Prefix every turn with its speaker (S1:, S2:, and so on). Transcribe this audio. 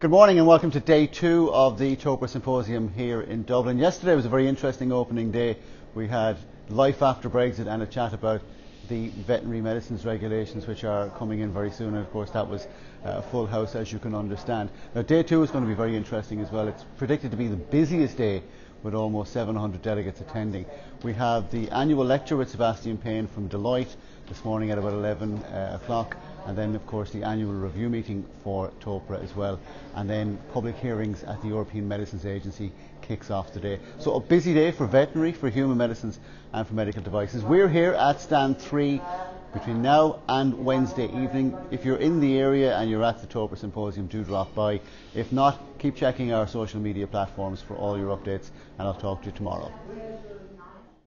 S1: Good morning and welcome to day two of the TOPRA Symposium here in Dublin. Yesterday was a very interesting opening day. We had life after Brexit and a chat about the veterinary medicines regulations which are coming in very soon and of course that was a full house as you can understand. Now day two is going to be very interesting as well. It's predicted to be the busiest day with almost 700 delegates attending. We have the annual lecture with Sebastian Payne from Deloitte this morning at about 11 uh, o'clock and then of course the annual review meeting for TOPRA as well and then public hearings at the European Medicines Agency kicks off today. So a busy day for veterinary, for human medicines and for medical devices. We're here at stand 3 between now and Wednesday evening. If you're in the area and you're at the TOPRA Symposium, do drop by. If not, keep checking our social media platforms for all your updates and I'll talk to you tomorrow.